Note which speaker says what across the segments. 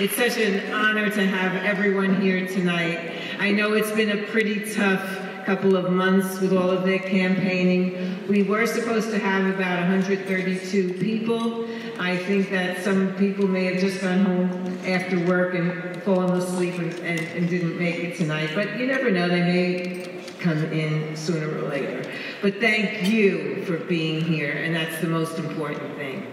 Speaker 1: It's such an honor to have everyone here tonight. I know it's been a pretty tough couple of months with all of the campaigning. We were supposed to have about 132 people. I think that some people may have just gone home after work and fallen asleep and, and, and didn't make it tonight, but you never know, they may come in sooner or later. But thank you for being here, and that's the most important thing.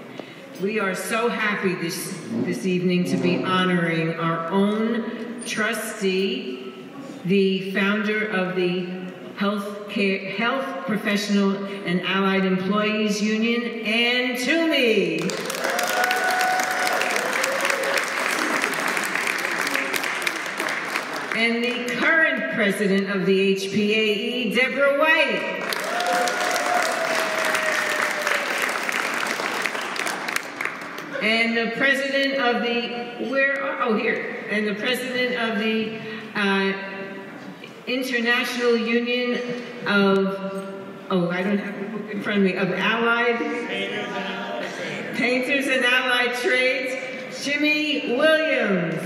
Speaker 1: We are so happy this, this evening to be honoring our own trustee, the founder of the Health, Care, Health Professional and Allied Employees Union, Ann Twomey. And the current president of the HPAE, Deborah White. And the president of the, where, oh, here, and the president of the uh, International Union of, oh, I don't have the book in front of me, of Allied Painters and Allied Trades, Jimmy Williams.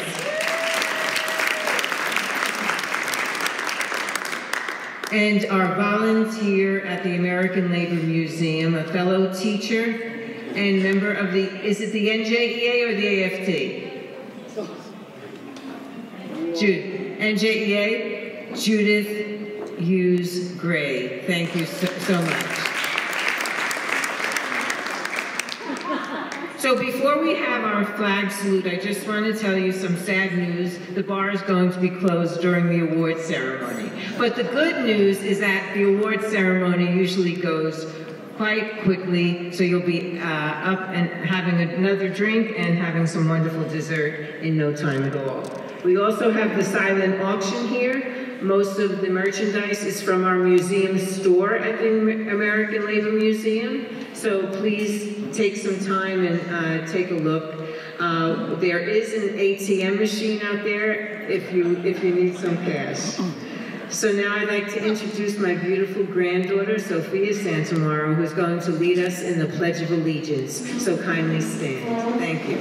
Speaker 1: And our volunteer at the American Labor Museum, a fellow teacher and member of the, is it the NJEA or the AFT? Jude, NJEA, Judith Hughes Gray. Thank you so, so much. So before we have our flag salute, I just want to tell you some sad news. The bar is going to be closed during the award ceremony. But the good news is that the award ceremony usually goes quite quickly, so you'll be uh, up and having another drink and having some wonderful dessert in no time at all. We also have the silent auction here. Most of the merchandise is from our museum store at the American Labor Museum, so please take some time and uh, take a look. Uh, there is an ATM machine out there if you, if you need some cash. So now I'd like to introduce my beautiful granddaughter, Sophia Santamaro, who's going to lead us in the Pledge of Allegiance. So kindly stand. Thank you.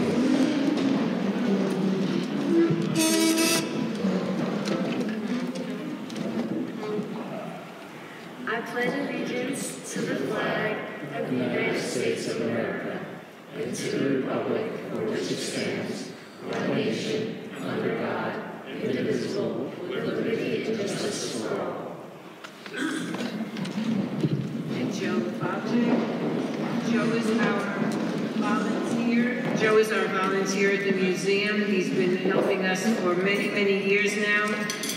Speaker 2: I pledge allegiance to the flag of the United States of America and to the republic for which it stands, one nation, under God, indivisible, and
Speaker 1: Joe. Joe is our volunteer. Joe is our volunteer at the museum. He's been helping us for many, many years now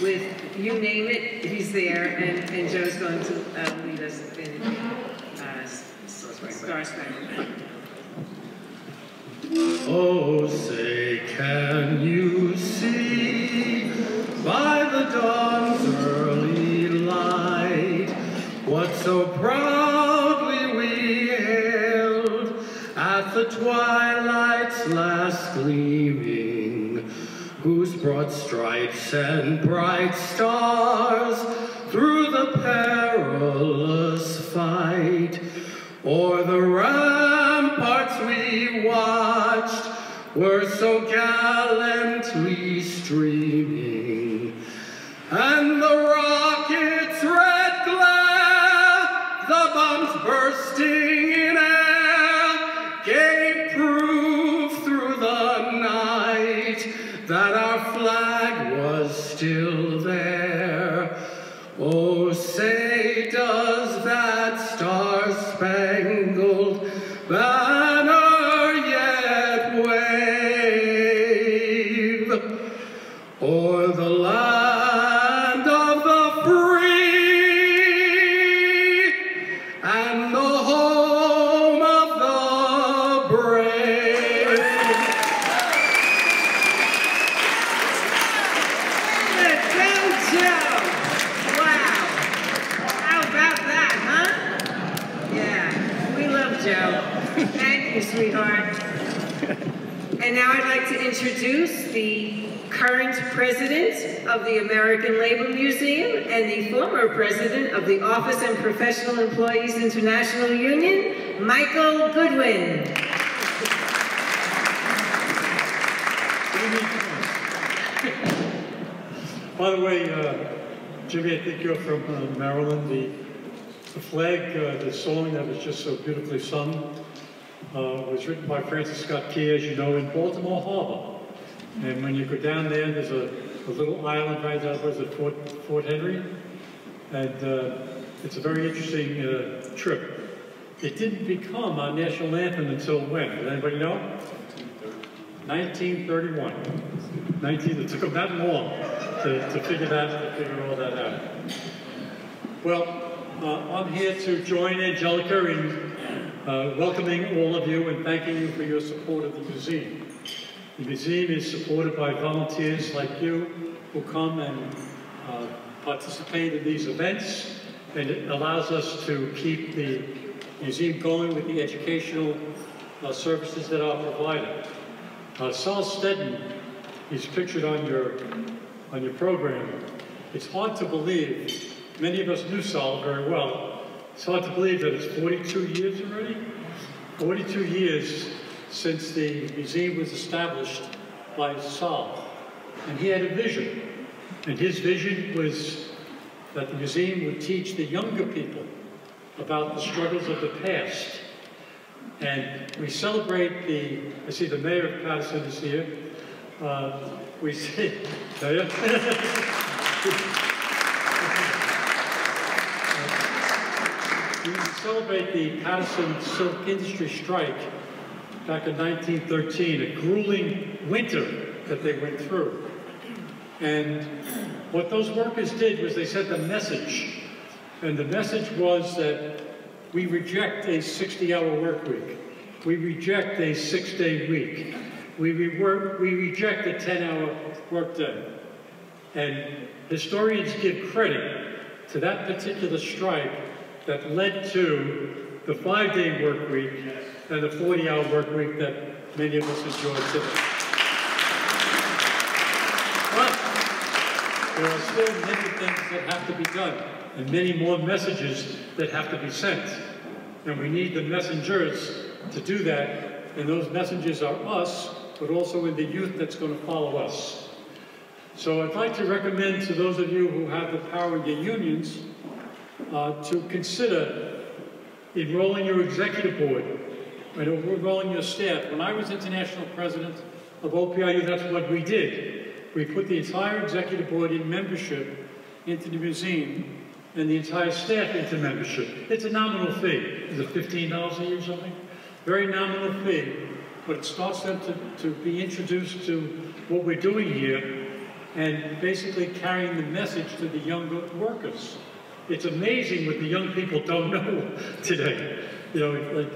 Speaker 1: with, you name it, he's there. And, and Joe's going to uh, lead us in uh, Star Spangled
Speaker 3: Oh, say, can you see by the dawn's early light. What so proudly we hailed at the twilight's last gleaming, whose broad stripes and bright stars through the perilous fight o'er the ramparts we watched were so gallantly streaming, the
Speaker 1: American Labor Museum and the former president of the Office and Professional Employees International Union, Michael Goodwin.
Speaker 4: By the way, uh, Jimmy, I think you're from uh, Maryland. The, the flag, uh, the song that was just so beautifully sung, uh, was written by Francis Scott Key, as you know, in Baltimore Harbor. And when you go down there, there's a, a little island right there, was it Fort, Fort Henry? And uh, it's a very interesting uh, trip. It didn't become our national anthem until when? Does anybody know? 1931. 19, it took them that long to, to figure that, to figure all that out. Well, uh, I'm here to join Angelica in uh, welcoming all of you and thanking you for your support of the museum. The museum is supported by volunteers like you who come and uh, participate in these events, and it allows us to keep the museum going with the educational uh, services that are provided. Uh, Sol Stetin, is pictured on your, on your program. It's hard to believe, many of us knew Saul very well. It's hard to believe that it's 42 years already? 42 years since the museum was established by Sol. And he had a vision. And his vision was that the museum would teach the younger people about the struggles of the past. And we celebrate the, I see the mayor of Paterson is here. Uh, we see, there we celebrate the Paterson Silk Industry strike back in 1913, a grueling winter that they went through. And what those workers did was they sent a message. And the message was that we reject a 60-hour work week. We reject a six-day week. We, re we reject a 10-hour workday. And historians give credit to that particular strike that led to the five-day work week and the 40-hour work week that many of us enjoy today. But there are still many things that have to be done and many more messages that have to be sent. And we need the messengers to do that, and those messengers are us, but also in the youth that's going to follow us. So I'd like to recommend to those of you who have the power in your unions uh, to consider enrolling your executive board and enrolling your staff. When I was international president of OPIU, that's what we did. We put the entire executive board in membership into the museum and the entire staff into membership. It's a nominal fee. Is it $15 a year or something? Very nominal fee, but it starts them to, to be introduced to what we're doing here and basically carrying the message to the younger workers. It's amazing what the young people don't know today. You know, like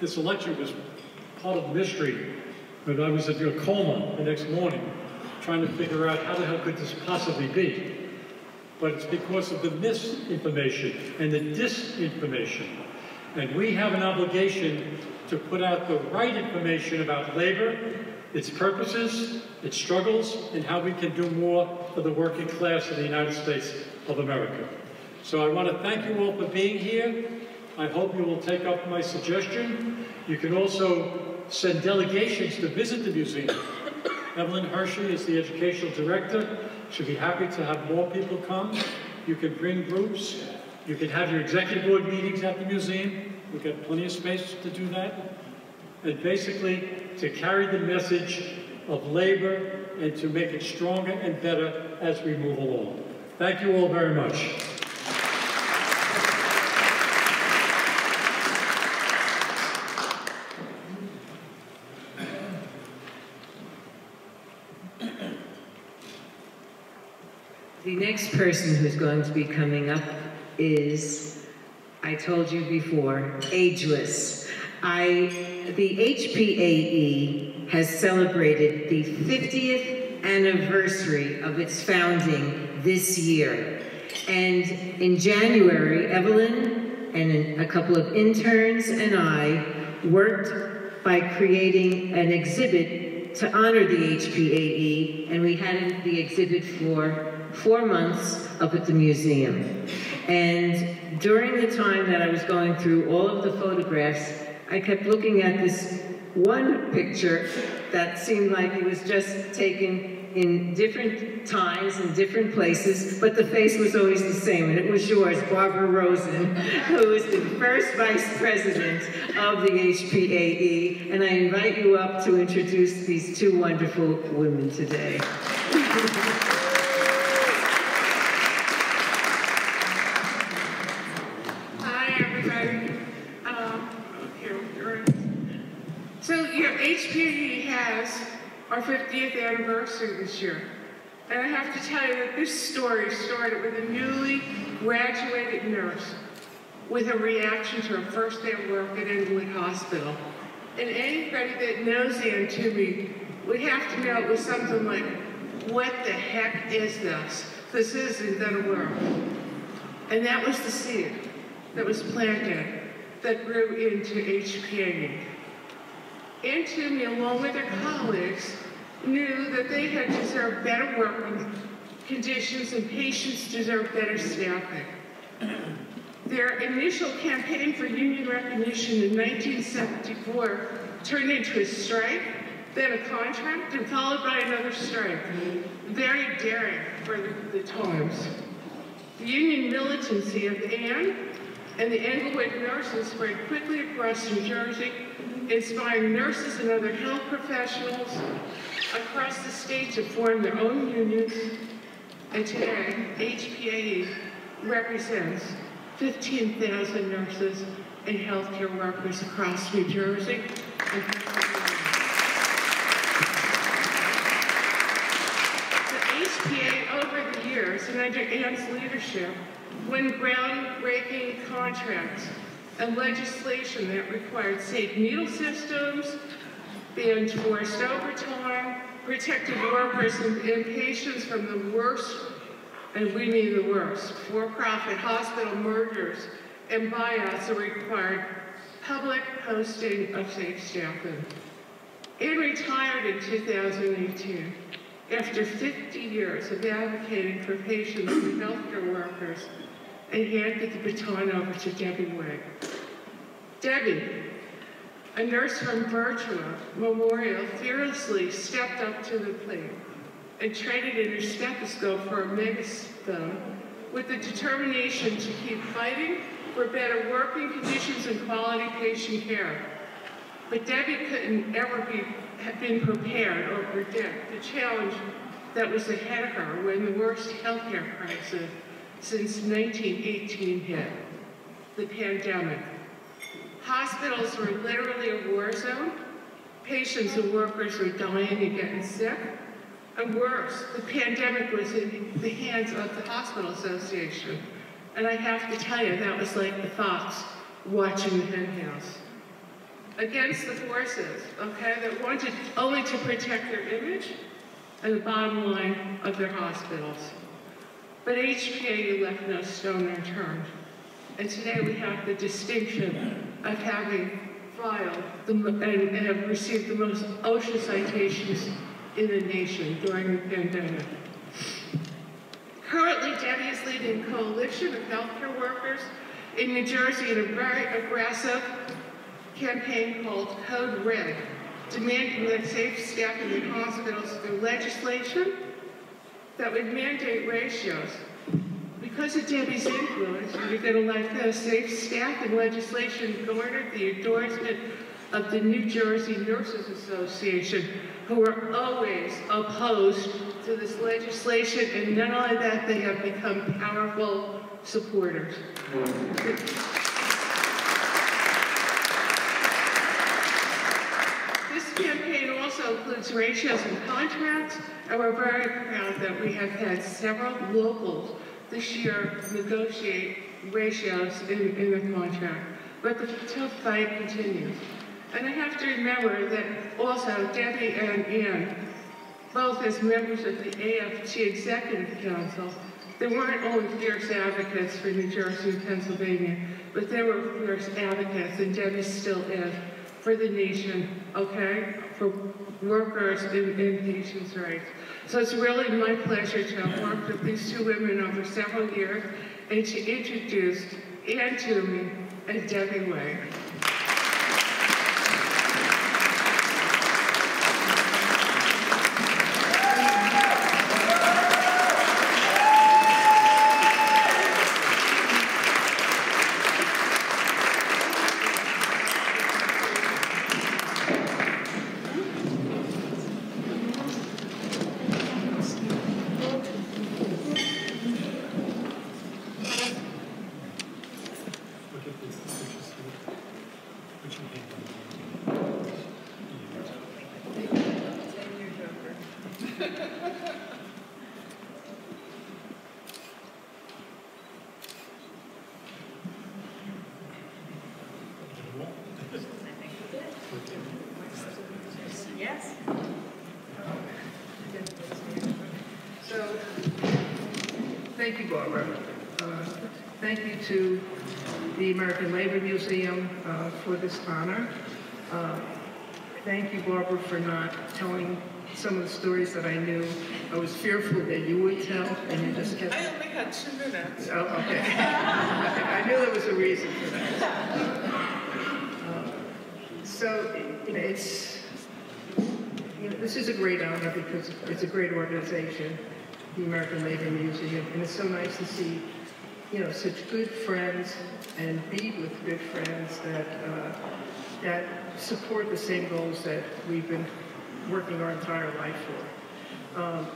Speaker 4: this election was part of the mystery. But I was at your coma the next morning trying to figure out how the hell could this possibly be but it's because of the misinformation and the disinformation. And we have an obligation to put out the right information about labor, its purposes, its struggles, and how we can do more for the working class in the United States of America. So I want to thank you all for being here. I hope you will take up my suggestion. You can also send delegations to visit the museum. Evelyn Hershey is the educational director. She'll be happy to have more people come. You can bring groups. You can have your executive board meetings at the museum. We've got plenty of space to do that. And basically, to carry the message of labor and to make it stronger and better as we move along. Thank you all very much.
Speaker 1: Next person who's going to be coming up is, I told you before, ageless. I, the HPAE has celebrated the 50th anniversary of its founding this year. And in January, Evelyn and a couple of interns and I worked by creating an exhibit to honor the HPAE, and we had the exhibit for four months up at the museum. And during the time that I was going through all of the photographs, I kept looking at this one picture that seemed like it was just taken in different times and different places, but the face was always the same, and it was yours, Barbara Rosen, who is the first vice president of the HPAE, and I invite you up to introduce these two wonderful women today.
Speaker 5: Hi, everybody. Um, here, here. So, yeah, HPE has our 50th anniversary this year. And I have to tell you that this story started with a newly graduated nurse with a reaction to her first day of work at Englewood Hospital. And anybody that knows Ann Twomey would have to know it was something like, what the heck is this? This isn't gonna work. And that was the seed that was planted that grew into HPA. Ann Twomey, along with their colleagues, knew that they had deserved better working conditions and patients deserved better staffing. Their initial campaign for union recognition in 1974 turned into a strike, then a contract, and followed by another strike. Very daring for the, the times. The union militancy of Ann and the Englewood nurses spread quickly across New Jersey, inspiring nurses and other health professionals across the state to form their own unions. And today, HPAE represents 15,000 nurses and healthcare workers across New Jersey over the years and under Ann's leadership won groundbreaking contracts and legislation that required safe needle systems, banned forced overtime, protected workers and patients from the worst, and we mean the worst, for-profit hospital mergers and buyouts that required public posting of safe staffing. Ann retired in 2018 after 50 years of advocating for patients and healthcare workers and handed the baton over to Debbie White. Debbie, a nurse from Virtua Memorial, fearlessly stepped up to the plate and traded in her stethoscope for a megaphone with the determination to keep fighting for better working conditions and quality patient care. But Debbie couldn't ever be, have been prepared or predict the challenge that was ahead of her when the worst healthcare crisis since 1918 hit, the pandemic. Hospitals were literally a war zone. Patients and workers were dying and getting sick. And worse, the pandemic was in the hands of the Hospital Association. And I have to tell you, that was like the fox watching the henhouse. Against the forces, okay, that wanted only to protect their image and the bottom line of their hospitals. But HPA left no stone unturned. And today we have the distinction of having filed the, and, and have received the most OSHA citations in the nation during the pandemic. Currently, Debbie is leading a coalition of healthcare workers in New Jersey in a very aggressive campaign called Code Red, demanding that safe staffing in hospitals through legislation that would mandate ratios. Because of Debbie's influence, you're going to like this, safe staffing legislation garnered the endorsement of the New Jersey Nurses Association, who are always opposed to this legislation, and not only that, they have become powerful supporters. This campaign also includes ratios and contracts, and we're very proud that we have had several locals this year negotiate ratios in, in the contract. But the tough fight continues. And I have to remember that also Debbie and Ann, both as members of the AFT Executive Council, they weren't only fierce advocates for New Jersey and Pennsylvania, but they were fierce advocates, and Debbie still is, for the nation, okay? For workers and, and patients' rights. So it's really my pleasure to have worked with these two women over several years and to introduce Ann Twomey and Debbie White.
Speaker 6: Yes.
Speaker 7: So, thank you, Barbara. Uh, Thank you to the American Labor Museum uh, for this honor. Uh, Thank you, Barbara, for not telling some of the stories that I knew. I was fearful that you would tell, and you just kept...
Speaker 5: I only had two minutes.
Speaker 7: Oh, okay. I knew there was a reason for that. Uh, So, you know, it's, you know, this is a great honor because it's a great organization, the American Labor Museum, and it's so nice to see, you know, such good friends and be with good friends that, uh, that support the same goals that we've been working our entire life for. Um,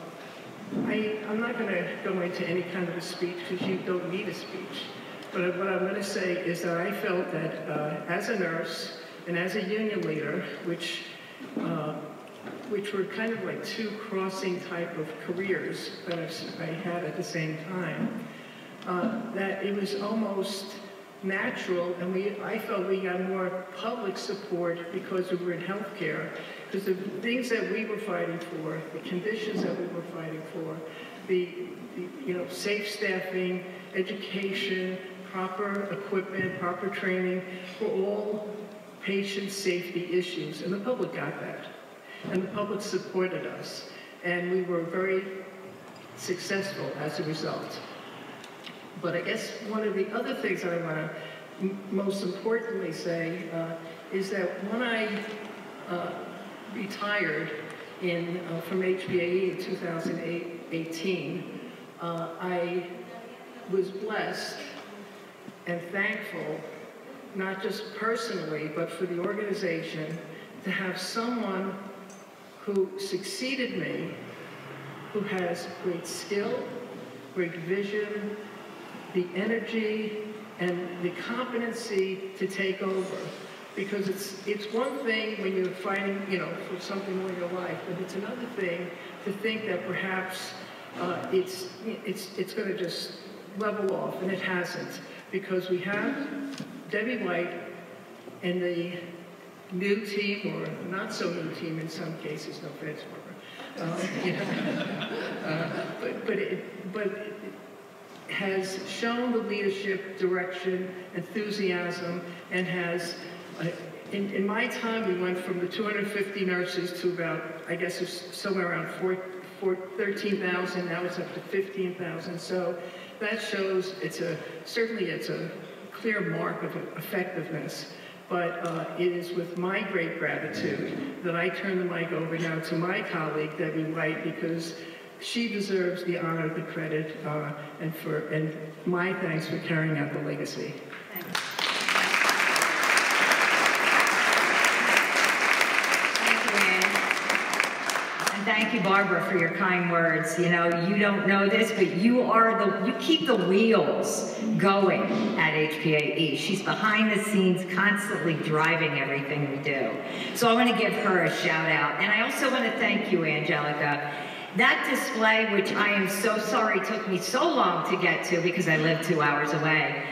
Speaker 7: I, I'm not going to go into any kind of a speech because you don't need a speech. But what I'm going to say is that I felt that uh, as a nurse and as a union leader, which, uh, which were kind of like two crossing type of careers that I had at the same time, uh, that it was almost natural, and we, I felt we got more public support because we were in healthcare, because the things that we were fighting for, the conditions that we were fighting for, the, the you know, safe staffing, education, proper equipment, proper training, were all patient safety issues, and the public got that. And the public supported us, and we were very successful as a result. But I guess one of the other things I want to most importantly say uh, is that when I uh, retired in, uh, from HPAE in 2018, uh, I was blessed and thankful, not just personally, but for the organization, to have someone who succeeded me, who has great skill, great vision, the energy, and the competency to take over. Because it's, it's one thing when you're fighting, you know, for something all your life, but it's another thing to think that perhaps uh, it's, it's, it's going to just level off, and it hasn't. Because we have Debbie White and the new team, or not so new team in some cases, no offense, Barbara. Uh, you know, uh, but, but, it, but has shown the leadership, direction, enthusiasm, and has, uh, in, in, my time, we went from the 250 nurses to about, I guess it's somewhere around 4, 4, 13,000, now it's up to 15,000. So that shows it's a, certainly it's a clear mark of effectiveness. But uh, it is with my great gratitude that I turn the mic over now to my colleague, Debbie White, because she deserves the honor, the credit, uh, and for and my thanks for carrying out the legacy.
Speaker 6: Thank you, Barbara, for your kind words. You know, you don't know this, but you are the, you keep the wheels going at HPAE. She's behind the scenes, constantly driving everything we do. So I want to give her a shout out. And I also want to thank you, Angelica. That display, which I am so sorry took me so long to get to because I live two hours away,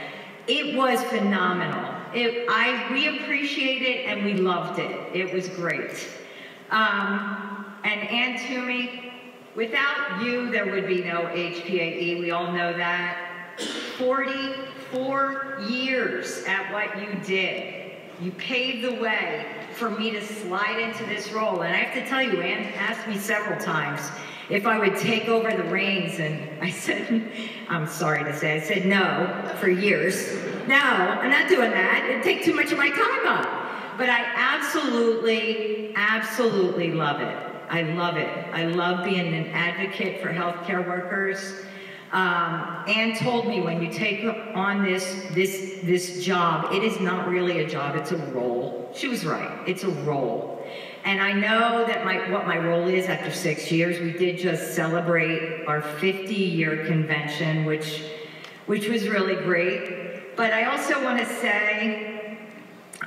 Speaker 6: it was phenomenal. It, I, we appreciate it and we loved it. It was great. Um, and Ann Twomey, without you, there would be no HPAE. We all know that. 44 years at what you did. You paved the way for me to slide into this role. And I have to tell you, Ann asked me several times if I would take over the reins, and I said, I'm sorry to say, I said no for years. No, I'm not doing that. It'd take too much of my time up. But I absolutely, absolutely love it. I love it. I love being an advocate for healthcare workers. Um, Ann told me when you take on this, this, this job, it is not really a job, it's a role. She was right, it's a role. And I know that my, what my role is after six years. We did just celebrate our 50-year convention, which, which was really great. But I also want to say,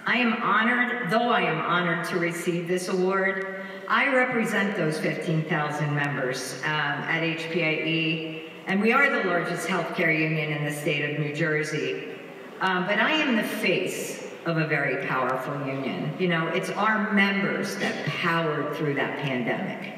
Speaker 6: I am honored, though I am honored to receive this award, I represent those 15,000 members um, at HPAE, and we are the largest healthcare union in the state of New Jersey. Um, but I am the face of a very powerful union. You know, it's our members that powered through that pandemic.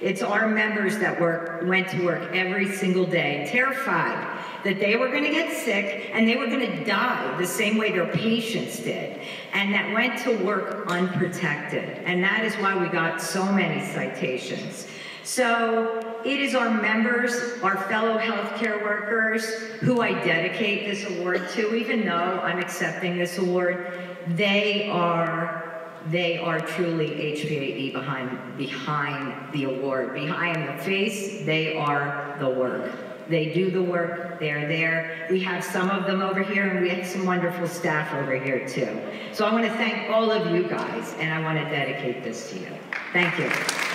Speaker 6: It's our members that work, went to work every single day, terrified that they were going to get sick and they were going to die the same way their patients did, and that went to work unprotected. And that is why we got so many citations. So it is our members, our fellow healthcare workers, who I dedicate this award to, even though I'm accepting this award. They are they are truly HPAE behind, behind the award. Behind the face, they are the work. They do the work, they're there. We have some of them over here, and we have some wonderful staff over here too. So I want to thank all of you guys, and I want to dedicate this to you. Thank you.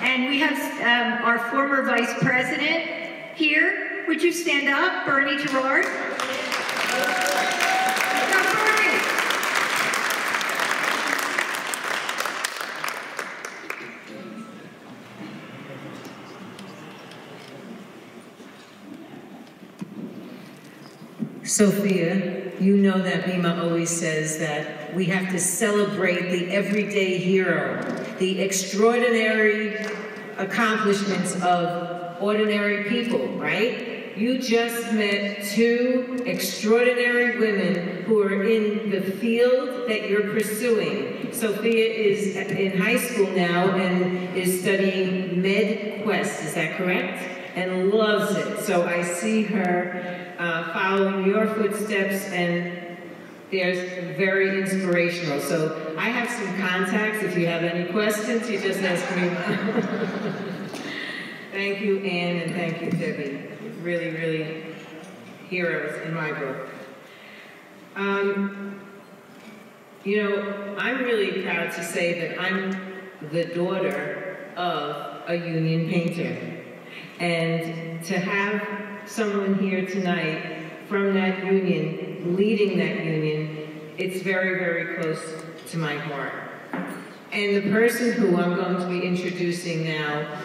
Speaker 6: And we have um, our former vice president here. Would you stand up, Bernie Gerard? Bernie.
Speaker 1: Sophia, you know that Bima always says that we have to celebrate the everyday hero, the extraordinary accomplishments of ordinary people, right? You just met two extraordinary women who are in the field that you're pursuing. Sophia is in high school now and is studying MedQuest, is that correct? And loves it. So I see her uh, following your footsteps and they're very inspirational. So I have some contacts. If you have any questions, you just ask me. thank you, Ann, and thank you, Debbie. Really, really heroes in my book. Um, you know, I'm really proud to say that I'm the daughter of a union painter. And to have someone here tonight from that union, leading that union, it's very, very close to my heart. And the person who I'm going to be introducing now,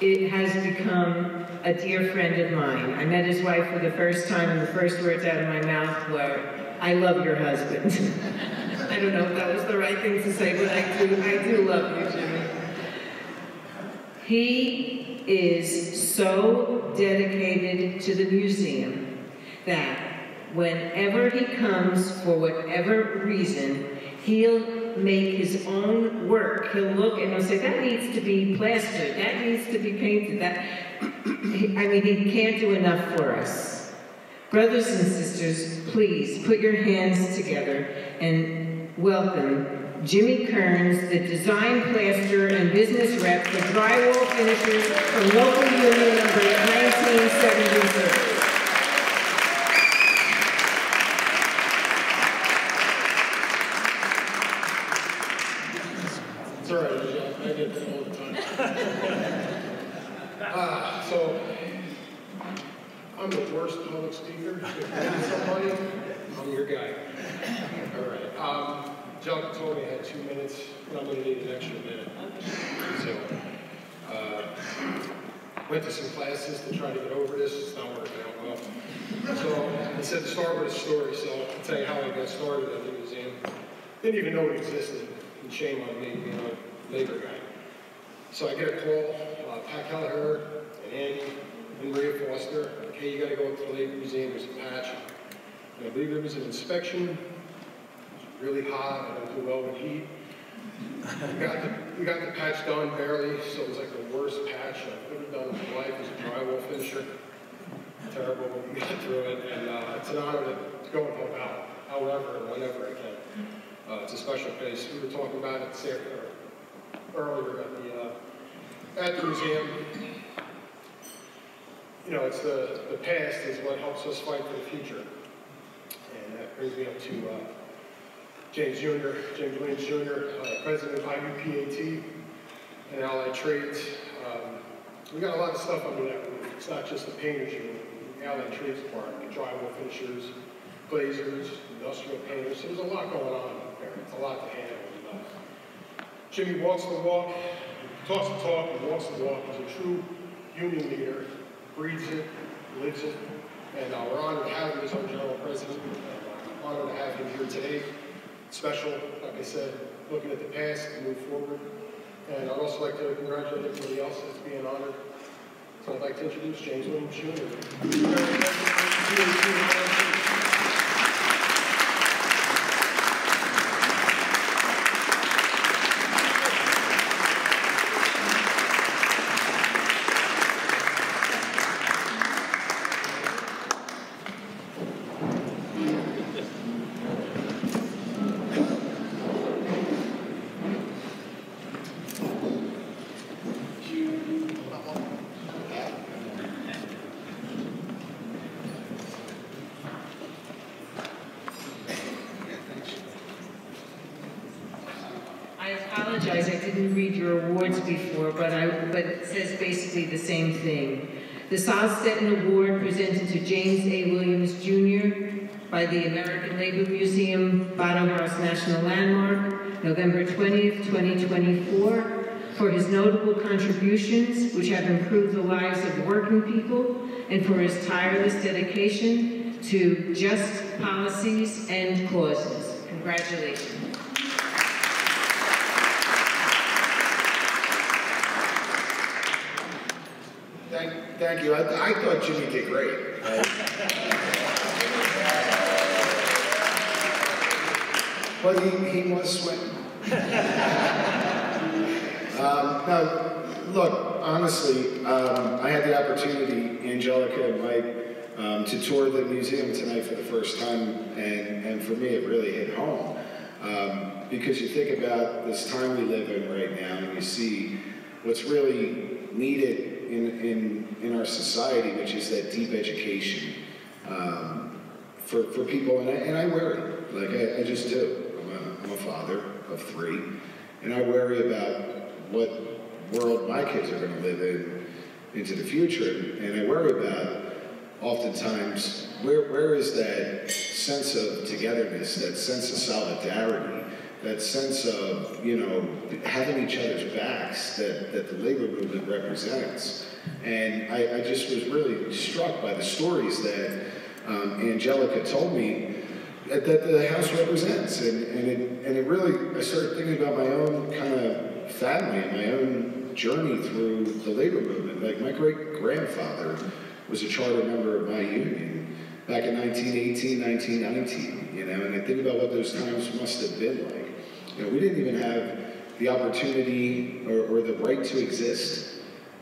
Speaker 1: it has become a dear friend of mine. I met his wife for the first time, and the first words out of my mouth were, I love your husband. I don't know if that was the right thing to say, but I do, I do love you, Jimmy. He is so dedicated to the museum that whenever he comes, for whatever reason, he'll make his own work. He'll look and he'll say, that needs to be plastered, that needs to be painted, that, I mean, he can't do enough for us. Brothers and sisters, please put your hands together and welcome Jimmy Kearns, the design plasterer and business rep for drywall finishers from local union number 1976.
Speaker 8: It's all right, I get that all the time. Ah, so, I'm the worst public speaker. If somebody, I'm your guy. All right. Um, John told me I had two minutes, but I'm gonna need an extra minute. So, uh, went to some classes to try to get over this. It's not working out well. So, I said to start with a story, so I'll tell you how I got started at the museum. Didn't even know it existed, and shame on me being a labor guy. So I get a call, uh, Pat Kelleher and Andy and Maria Foster, okay, you gotta go up to the Labor Museum, there's a patch. And I believe there was an inspection, it was really hot, I don't do well with heat. We got the, we got the patch done barely, so it was like the worst patch I've ever done in my life as a drywall finisher. Terrible, but we got through it, and, uh, it's an honor to to go and help out, however and whenever I can. Uh, it's a special place, we were talking about it this afternoon, earlier at the, uh, at the museum. You know, it's the, the past is what helps us fight for the future. And that brings me up to, uh, James Jr., James Williams Jr., uh, president of IUPAT and Allied Trades. Um, we got a lot of stuff under that roof. It's not just the painters the Allied Trades Department, drywall finishers, glazers, industrial painters. There's a lot going on there. It's a lot to handle. Jimmy walks the walk, talks the talk, and walks the walk. He's a true union leader, breathes it, lives it. And uh, we're honored to have him as our general president. Uh, honored to have him here today special, like I said, looking at the past and move forward. And I'd also like to congratulate everybody else that's being honored. So I'd like to introduce James Williams Jr.
Speaker 1: I apologize, I didn't read your awards before, but I, but it the same thing. The Sol Stetin Award presented to James A. Williams Jr. by the American Labor Museum, Botto House National Landmark, November 20th, 2024, for his notable contributions which have improved the lives of working people and for his tireless dedication to just policies and causes. Congratulations.
Speaker 9: Thank, you. I, I thought Jimmy did great. But he, he was sweating. um, now, look, honestly, um, I had the opportunity, Angelica and Mike, um, to tour the museum tonight for the first time, and, and for me, it really hit home. Um, because you think about this time we live in right now, and you see what's really needed in, in, in our society, which is that deep education um, for, for people, and I, and I worry, like I, I just do. I'm a, I'm a father of three, and I worry about what world my kids are going to live in into the future, and I worry about oftentimes where, where is that sense of togetherness, that sense of solidarity, that sense of, you know, having each other's backs that, that the labor movement represents. And I, I just was really struck by the stories that um, Angelica told me that, that the House represents. And, and, it, and it really, I started thinking about my own kind of family and my own journey through the labor movement. Like my great grandfather was a charter member of my union back in 1918, 1919, you know, and I think about what those times must have been like. You know, we didn't even have the opportunity or, or the right to exist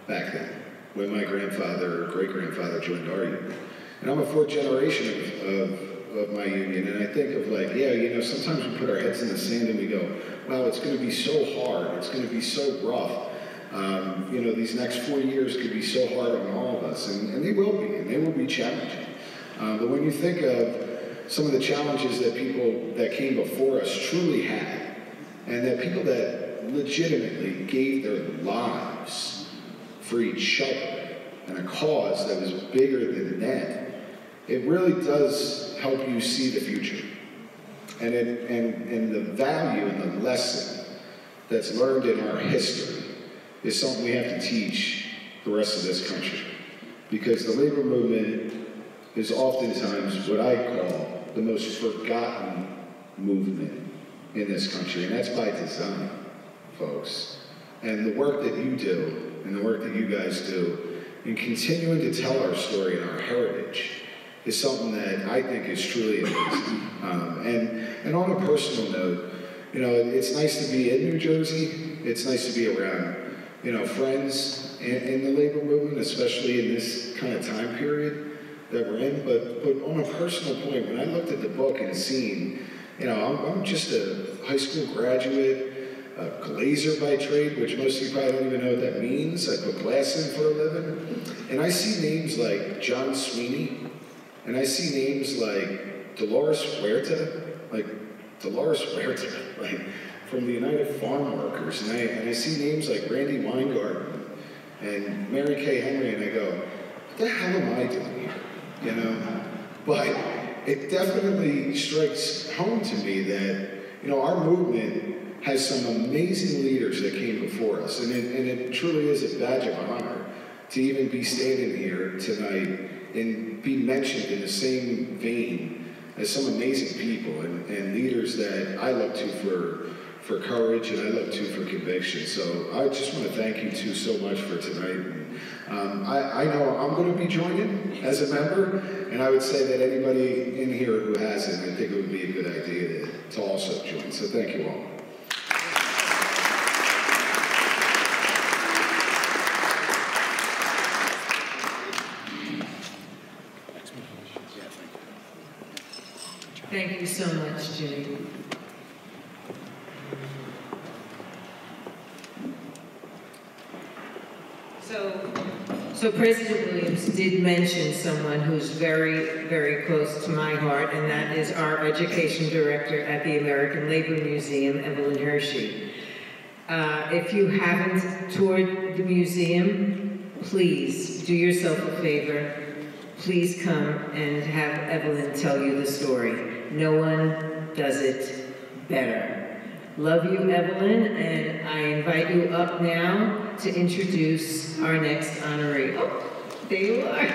Speaker 9: back then when my grandfather or great grandfather joined our union. And I'm a fourth generation of, of, of my union, and I think of like, yeah, you know, sometimes we put our heads in the sand and we go, wow, it's going to be so hard, it's going to be so rough. Um, you know, these next four years could be so hard on all of us, and, and they will be, and they will be challenging. Um, but when you think of some of the challenges that people that came before us truly had, and that people that legitimately gave their lives for each other and a cause that was bigger than them, it really does help you see the future. And, and, and the value and the lesson that's learned in our history is something we have to teach the rest of this country. Because the labor movement is oftentimes what I call the most forgotten movement in this country, and that's by design, folks. And the work that you do, and the work that you guys do, in continuing to tell our story and our heritage is something that I think is truly amazing. Um, and, and on a personal note, you know, it's nice to be in New Jersey. It's nice to be around, you know, friends in, in the labor movement, especially in this kind of time period that we're in. But, but on a personal point, when I looked at the book and seen, you know, I'm, I'm just a high school graduate, a glazer by trade, which most of you probably don't even know what that means. I put glass in for a living. And I see names like John Sweeney, and I see names like Dolores Huerta, like Dolores Huerta, like from the United Farm Workers, and I, and I see names like Randi Weingarten and Mary Kay Henry, and I go, what the hell am I doing here? You know? But it definitely strikes home to me that, you know, our movement has some amazing leaders that came before us, and it, and it truly is a badge of honor to even be standing here tonight and be mentioned in the same vein as some amazing people and, and leaders that I look to for for courage and I look to for conviction. So I just want to thank you two so much for tonight. And, um, I, I know I'm going to be joining as a member, and I would say that anybody in here who hasn't, I think it would be a good idea to, to also join. So thank you all.
Speaker 1: Thank you so much, Judy. So, so President Williams did mention someone who's very, very close to my heart, and that is our education director at the American Labor Museum, Evelyn Hershey. Uh, if you haven't toured the museum, please do yourself a favor. Please come and have Evelyn tell you the story. No one does it better. Love you, Evelyn, and I invite you up now to introduce our next honoree. Oh, there you are.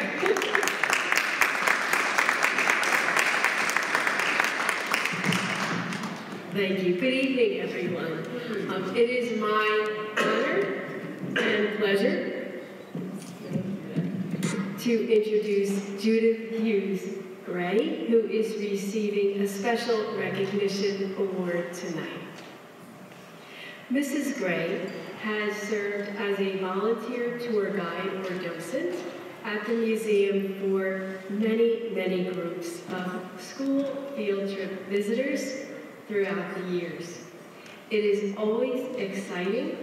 Speaker 10: Thank you. Good evening, everyone. Um, it is my honor and pleasure to introduce Judith Hughes Gray, who is receiving a special recognition award tonight. Mrs. Gray has served as a volunteer tour guide or docent at the museum for many, many groups of school field trip visitors throughout the years. It is always exciting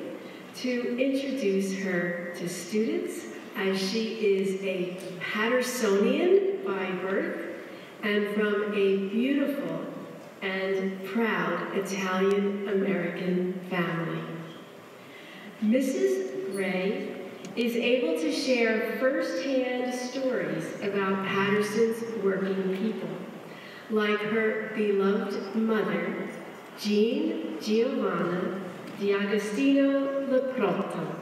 Speaker 10: to introduce her to students as she is a Patersonian by birth and from a beautiful and proud Italian-American family. Mrs. Gray is able to share firsthand stories about Paterson's working people, like her beloved mother, Jean Giovanna D'Agostino Leprotta,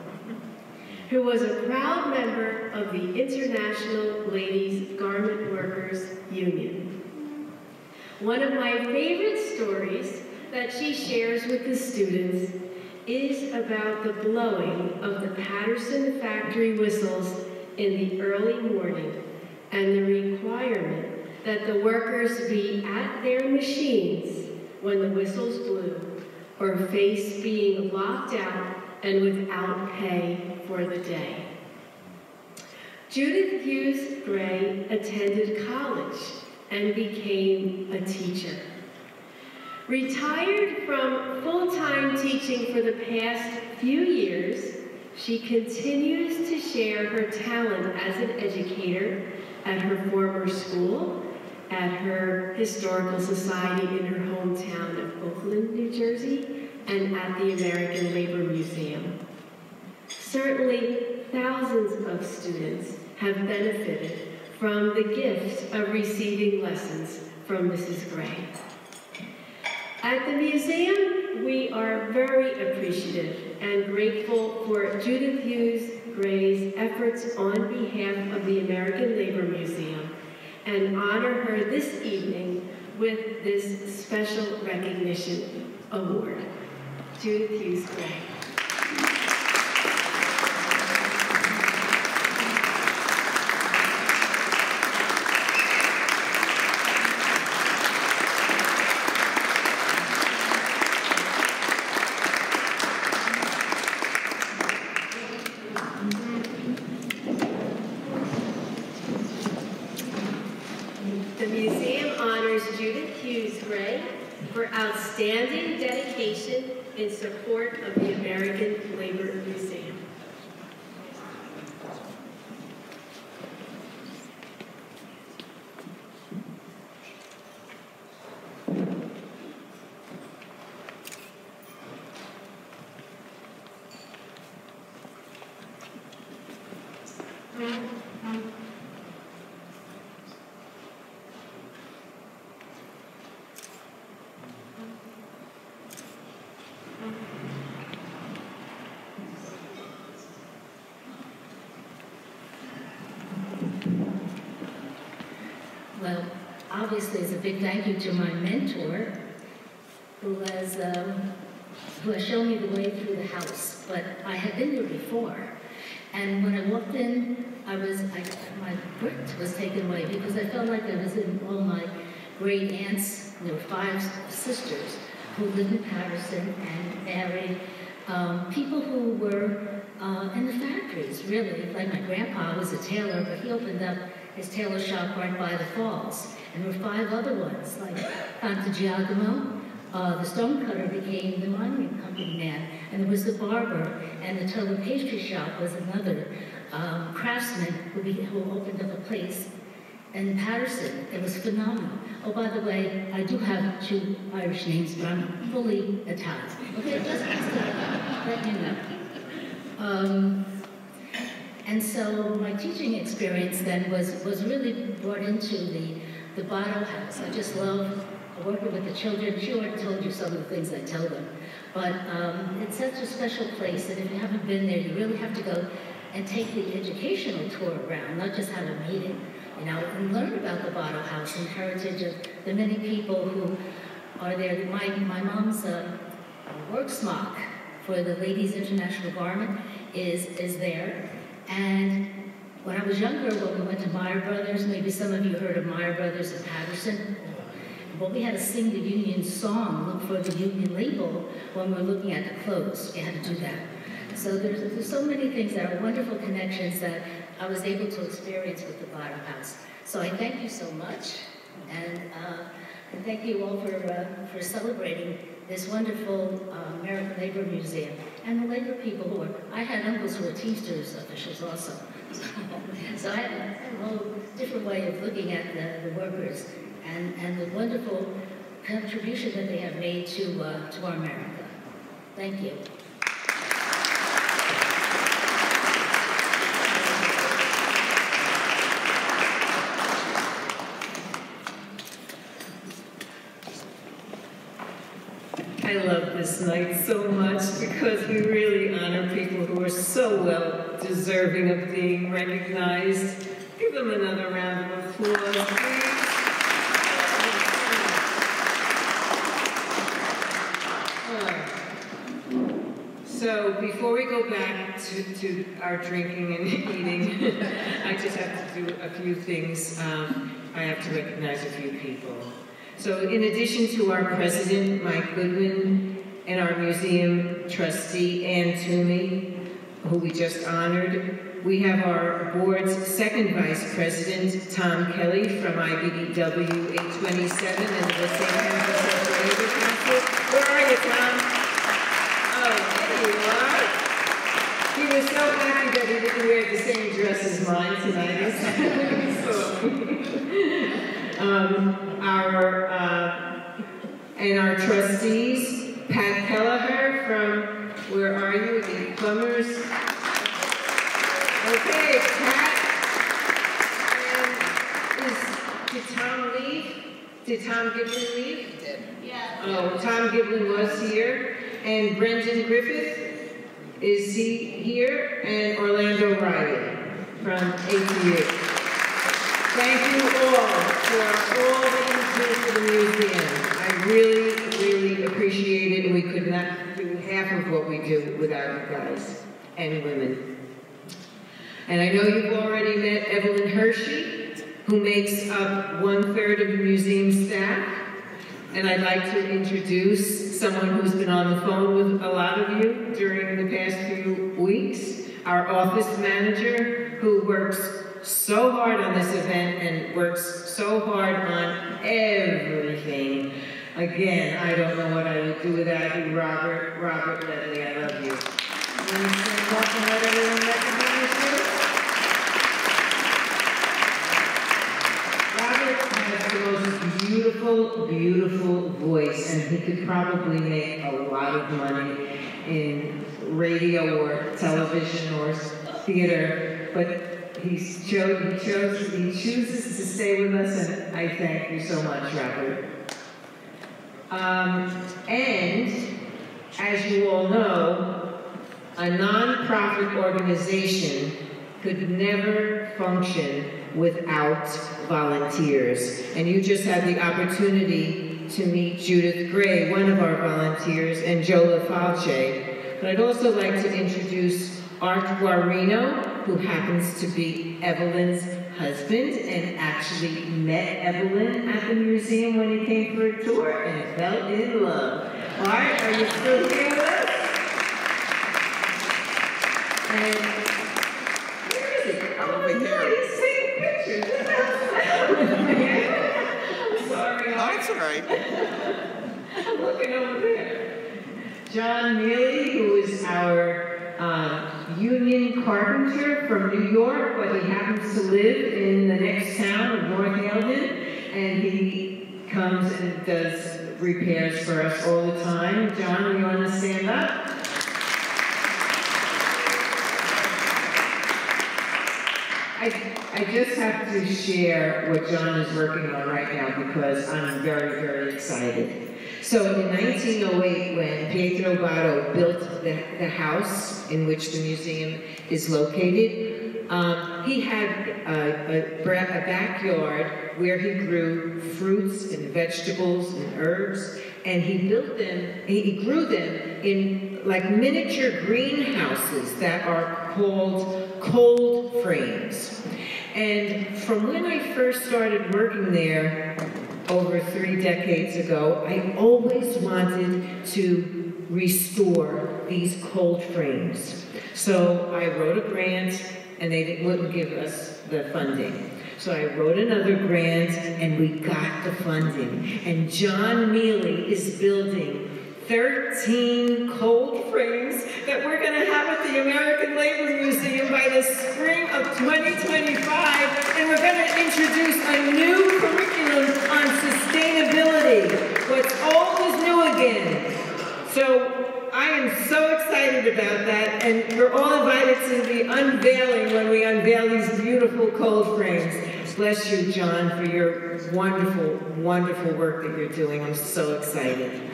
Speaker 10: who was a proud member of the International Ladies Garment Workers Union. One of my favorite stories that she shares with the students is about the blowing of the Paterson factory whistles in the early morning and the requirement that the workers be at their machines when the whistles blew or face being locked out and without pay for the day. Judith Hughes Gray attended college and became a teacher. Retired from full-time teaching for the past few years, she continues to share her talent as an educator at her former school, at her historical society in her hometown of Oakland, New Jersey, and at the American Labor Museum. Certainly, thousands of students have benefited from the gift of receiving lessons from Mrs. Gray. At the museum, we are very appreciative and grateful for Judith Hughes Gray's efforts on behalf of the American Labor Museum and honor her this evening with this special recognition award. Judith Hughes Gray. Hughes Gray for outstanding dedication in support of the American Labor Museum.
Speaker 11: Well, obviously, it's a big thank you to my mentor, who has, um, who has shown me the way through the house. But I had been there before, and when I walked in, I was, I, my breath was taken away because I felt like I was in all my great aunts. There were five sisters who lived in Paterson and married um, people who were uh, in the factories, really. Like my grandpa was a tailor, but he opened up his tailor shop right by the falls. And there were five other ones, like Conte Giacomo, uh, the stonecutter became the monument company man, and there was the barber, and the Total Pastry Shop was another um, craftsman who, be, who opened up a place in Paterson. It was phenomenal. Oh, by the way, I do have two Irish names, but I'm fully Italian. Okay, just, just to let you know. Um, and so my teaching experience then was, was really brought into the, the Botto House. I just love working with the children. She already told you some of the things I tell them. But um, it's such a special place that if you haven't been there, you really have to go and take the educational tour around, not just have a meeting, you know, and learn about the Botto House and heritage of the many people who are there. My, my mom's uh, work smock for the Ladies International Garment is, is there. And when I was younger, when we went to Meyer Brothers, maybe some of you heard of Meyer Brothers in Paterson, but we had to sing the union song, look for the union label when we were looking at the clothes. We had to do that. So there's, there's so many things that are wonderful connections that I was able to experience with the Botto House. So I thank you so much, and, uh, thank you all for, uh, for celebrating this wonderful uh, American Labor Museum and the labor people who are, I had uncles who were Teamsters officials also. so I had a, whole different way of looking at the, the workers and, and the wonderful contribution that they have made to, uh, to our America. Thank you.
Speaker 1: I love this night so much because we really honor people who are so well deserving of being recognized. Give them another round of applause, please. So before we go back to, to our drinking and eating, I just have to do a few things. Um, I have to recognize a few people. So in addition to our president, Mike Goodwin, and our museum trustee, Ann Twomey, who we just honored, we have our board's second vice president, Tom Kelly from IBEW 827 and the Labor Council. Where are you, Tom? Oh, there you are. He was so happy that he didn't wear the same dress as mine tonight. so, um, our uh, and our trustees, Pat Kelleher from where are you? The plumbers. Okay, Pat. And is did Tom leave? Did Tom Giblin leave? He did. Yeah. Oh, Tom Giblin was here, and Brendan Griffith is he here, and Orlando Riley from ATU. Thank you all for all that you do for the museum. I really, really appreciate it, and we could not do half of what we do without you guys and women. And I know you've already met Evelyn Hershey, who makes up one-third of the museum staff. And I'd like to introduce someone who's been on the phone with a lot of you during the past few weeks, our office manager, who works so hard on this event and works so hard on everything. Again, I don't know what I would do without you, Robert. Robert Ledley, I love you. You? Robert has the most beautiful, beautiful voice, and he could probably make a lot of money in radio or television or theater, but he chose, he chose, he chooses to stay with us, and I thank you so much, Robert. Um, and, as you all know, a non-profit organization could never function without volunteers. And you just had the opportunity to meet Judith Gray, one of our volunteers, and Joe LaFalce. But I'd also like to introduce Art Guarino, who happens to be Evelyn's husband and actually met Evelyn at the museum when he came for a tour and fell in love. Art, are you still here with us? And where is he? Oh, over here. He's taking pictures. I'm sorry.
Speaker 12: Oh, it's all right.
Speaker 1: I'm looking over there. John Mealy, who is our uh, union carpenter from New York, but he happens to live in the next town of North Haledon, and he comes and does repairs for us all the time. John, you want to stand up? I, I just have to share what John is working on right now because I'm very, very excited. So in 1908, when Pietro Botto built the, the house in which the museum is located, um, he had a, a, a backyard where he grew fruits and vegetables and herbs, and he built them, he grew them in like miniature greenhouses that are called cold frames. And from when I first started working there, over three decades ago, I always wanted to restore these cold frames. So I wrote a grant, and they wouldn't give us the funding. So I wrote another grant, and we got the funding. And John Mealy is building 13 cold frames that we're going to have at the American Labor Museum by the spring of 2025. And we're going to introduce a new curriculum on sustainability. What's old is new again. So I am so excited about that. And we're all invited to the unveiling when we unveil these beautiful cold frames. Bless you, John, for your wonderful, wonderful work that you're doing. I'm so excited.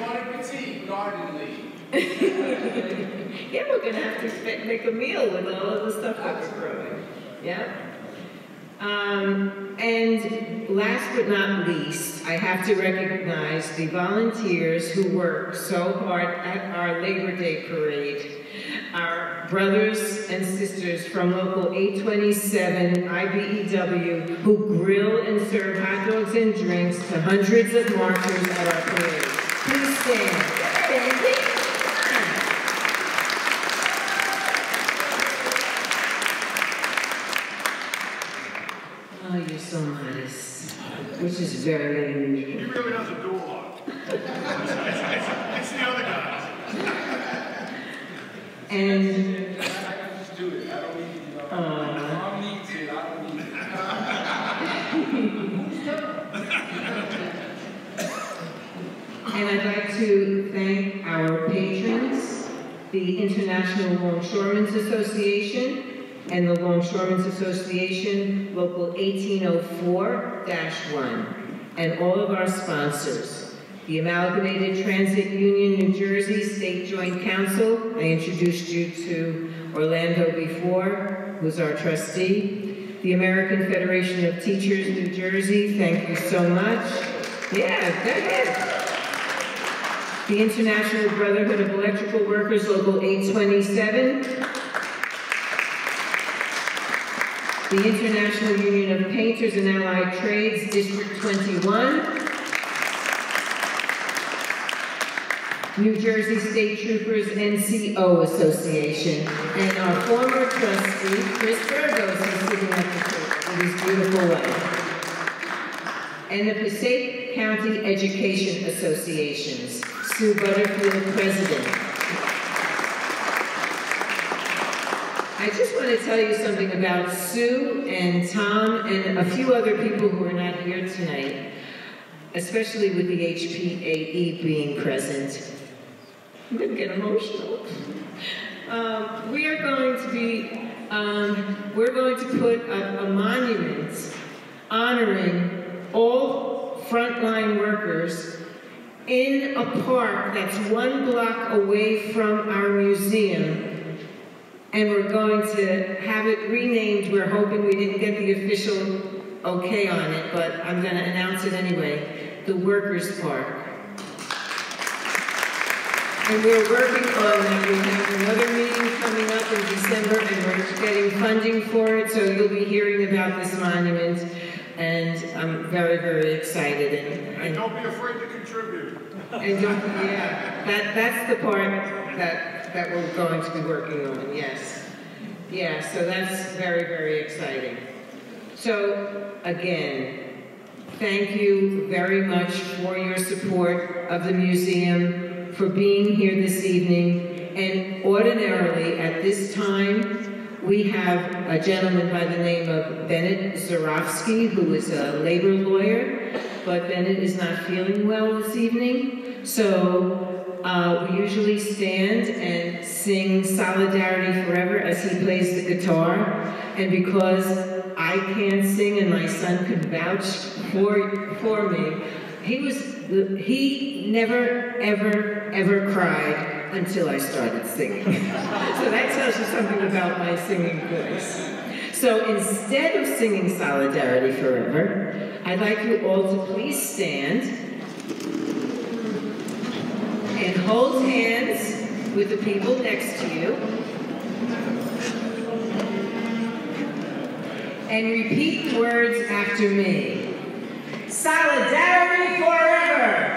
Speaker 12: Bon appetit, garden leave.
Speaker 1: yeah, we're gonna have to make a meal with all of the stuff that we're growing. Yeah. Um, and last but not least, I have to recognize the volunteers who work so hard at our Labor Day parade. Our brothers and sisters from Local 827 IBEW who grill and serve hot dogs and drinks to hundreds of marchers at our parade. Please stand. Oh, you're so modest, which is very unusual.
Speaker 12: He really does a dual lot. It's the other guys.
Speaker 1: And
Speaker 12: I can just do it. I don't need, you know,
Speaker 1: uh,
Speaker 12: mom needs it, I don't need
Speaker 1: And I'd like to thank our patrons, the International Longshoremen's Association, and the Longshoremen's Association Local 1804-1, and all of our sponsors. The Amalgamated Transit Union New Jersey State Joint Council, I introduced you to Orlando before, who's our trustee. The American Federation of Teachers New Jersey, thank you so much. Yeah, go ahead. The International Brotherhood of Electrical Workers, Local 827. The International Union of Painters and Allied Trades, District 21. New Jersey State Troopers NCO Association, and our former trustee, Chris Burgos, is sitting at the table with his beautiful wife. And the Passaic County Education Associations, Sue Butterfield, President. I just want to tell you something about Sue and Tom and a few other people who are not here tonight, especially with the HPAE being present. I'm going to get emotional. Um, we are going to be, um, we're going to put a, a monument honoring all frontline workers in a park that's one block away from our museum. And we're going to have it renamed. We're hoping we didn't get the official okay on it, but I'm going to announce it anyway. The Workers' Park. And we're working on that. We have another meeting coming up in December, and we're getting funding for it, so you'll be hearing about this monument. And I'm very, very excited. And,
Speaker 12: And don't be afraid to contribute.
Speaker 1: and don't, yeah, that, that's the part that, that we're going to be working on, yes. Yeah, so that's very, very exciting. So, again, thank you very much for your support of the museum, for being here this evening. And ordinarily, at this time, we have a gentleman by the name of Bennett Zurofsky, who is a labor lawyer, but Bennett is not feeling well this evening. So uh, we usually stand and sing Solidarity Forever as he plays the guitar. And because I can't sing and my son can vouch for, for me, he was, he never, ever, ever cried until I started singing. so that tells you something about my singing voice. So instead of singing Solidarity Forever, I'd like you all to please stand and hold hands with the people next to you. And repeat the words after me. Solidarity forever.